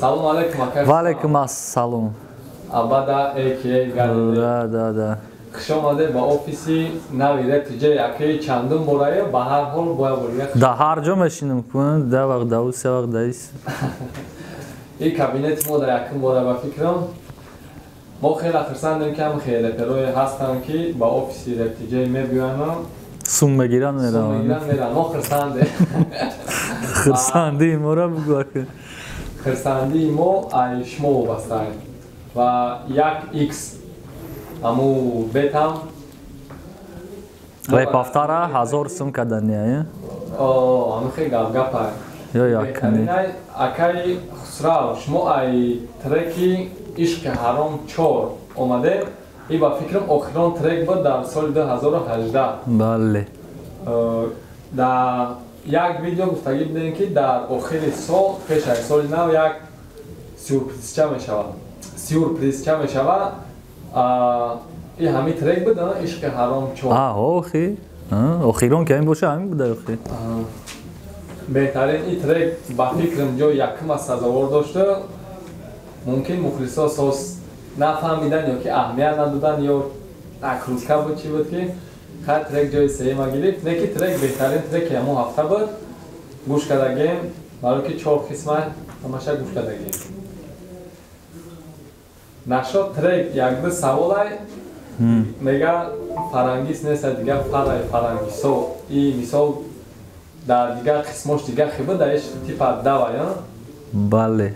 салом алейкум ака ваалейкум ассалом абада эки да да да хуш омадед ба офиси нави ретиҷа яке чандум борае ба ҳар ҳол боя бория да ҳар ҷо мешинам кун да вақт даву се вақт даис и кабинети мо да якум бора ба фикрам мо хеле хурсандем ки ҳам хеле перое ҳастам ки ба офиси ретиҷа мебиёям сум мегиран мерам мерам мо хурсанде хурсандии мора бугу ака хурсандии мо ай шумо вобастаед ва як икс аму бетам. Репафтара ҳазор сум кадания ану хе гапгапа ё якни акаи хусрав шумо ай треки ишқи ҳаром чор омаде и ба фикрам охирон трек буд дар соли 2018 бале. Дар як видео гуфтагӣ будем ки дар охири сол пешаи соли нав як сюрпризча мешавад? Сюрпризча мешавад? И ҳамин трек буд ишқи ҳаром чор охи охирон ки ҳамин боша ҳамин буда охи беҳтарин и трек ба фикрам ҷои якума сазовор дошта. Мумкин мухлисо соз нафаҳмидан ё ки аҳамият надодан ё накрутка буд чӣ буд ки хай трек ҷои сеюма гирифт не ки трек беҳтарин треки ҳамон ҳафта буд. Гӯш кардагем. Баро ки чор қисма ҳамаша гӯш кардагем. Нашод трек якду саволай. Мега фарангис неста дига фарай фарангисо. И мисол дар дигар қисмош дига хиба дар иш типа давай бале.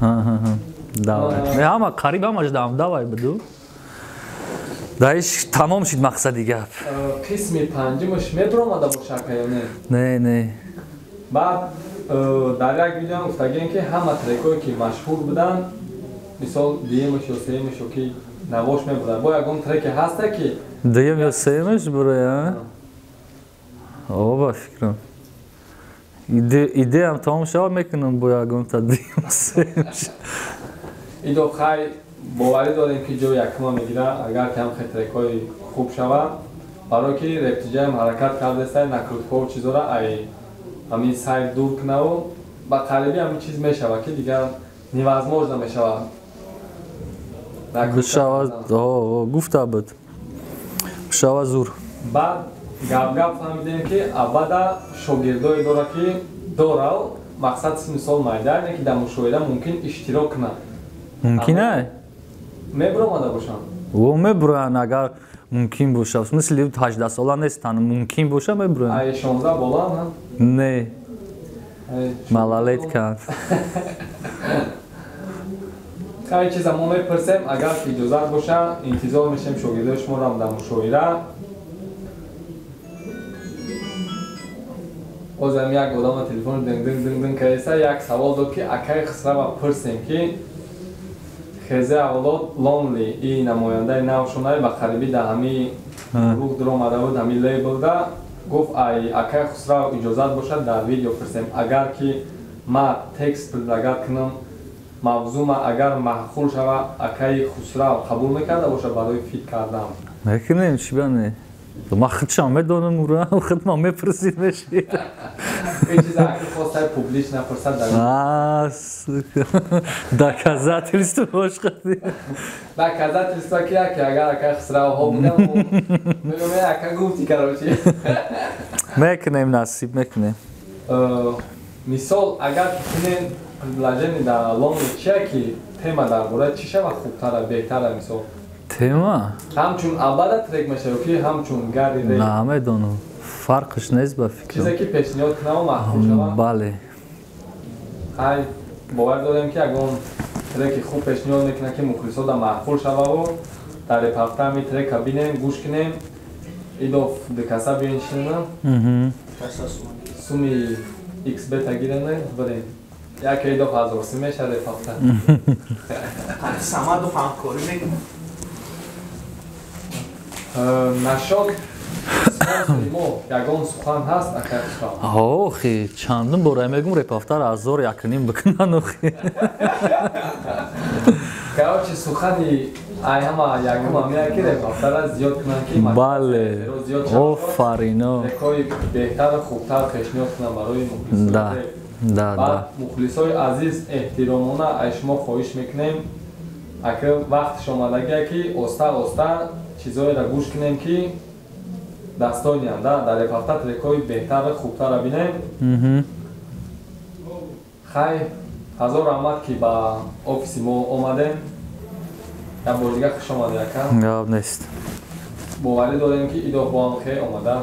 Давай. Ҳама қариб ҳамаш дам давай буду даиш тамом шид мақсади гап. Қисми панҷумаш мебиромада бошака ё не? Не не. Баъд дар як видео гуфтагем ки ҳама трекҳое ки машҳур буданд мисол дуюмаш ё сеюмаш ё ки навош мебурад. Бо ягон треке ҳаста ки дуюм ё сеюмаш бурая о ба фикрам идеям тамом шава мекунам бо ягон та дуюм сеюмаш идо хай боварӣ дорем ки ҷои якума мегира агар ки ҳам трекҳои хуб шавад барое ки рептиҷаам ҳаракат кардеста накрутҳоу чизора ай ҳамин сайт дур кунаву ба қарибӣ ҳамин чиз мешавад ки дигар невозможно мешавад гуфта буд шава зур. Баъд гапгап фаҳмидем ки абада шогирдое дора ки дора мақсад мисол майдане ки дар мушоҳида мумкин иштирок кунад. Мумкина мебуромада бошанд о мебуранд агар мумкин боша мисли ҳаждаҳсола нестан. Мумкин боша мебуранд шонздаҳ боланд не. Малолетканд хай чиза мо мепурсем агар иҷозат боша интизор мешем шогирдои шуморам дар мушоира. Озам як одама телефони днгднгднгдн каиста як савол дод ки акаи хисрава пурсем ки хезе авлод лонли и намояндаи навшонае ба қарибӣ дар ҳами рух дуромада буд ҳами лейблда гуфт ай акаи хусрав иҷозат бошад? дар видео пурсем агар ки ма текст предлагат кунам мавзӯма агар маъқул шава акаи хусрав қабул мекарда бошад барои фит кардан мекунем чӣ бане? Ма худшам медонам ура худма мепурсид меши доказательство бошқади доказательство ки ки агар ака хисравҳо будам ака гуфти карочи мекунем насиб мекунем. Мисол агар кунем предложение дар лони чия ки тема дар бораи чӣ шава хубтара беҳтара мисол? Тема? Ҳамчун абада трек мешава ки ҳамчун гари намедонам фарқш нест ба фикрчизе ки пешниҳод кунаву маҳбуб шавад бале. Ай бовар дорем ки ягон треки хуб пешниҳод мекунад ки мухлисода маҳфул шававу дар репафта ҳами трека бинем гӯш кунем. Идоф дикаса биён шинанам суми. Xбета гиране. Бирем яке идоф ҳазорси меша репафта самаду ҳамкорӣ мекунад. Нашок охи чандум бора мегум репафтар ҳазор якним бикунан охи короче сухани ай ҳама ягума меяд ки репафтара зиёд кунанд ки бале. офарино. Рекои беҳтару хубтар пешниҳод кунанд барои да. Да, да. мухлисои азиз эҳтиромона аз шумо хоҳиш мекунем. Ака вақтиш омадагия ки оста оста чизоеро гӯш кунем ки дастониям да дар ефафта трекҳои беҳтара хубтара бинем хай ҳазор раҳмат ки ба офиси мо омадем. Як бор дига хуш омадед ака. Гап нест. боварӣ дорем ки идоҳ бо ҳам хе омада.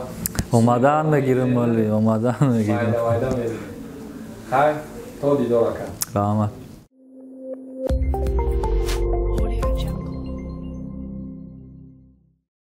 Омадан мегирам вали, омадан мегирам. вайда вайда мезинем хай то дидор ака. Раҳмат.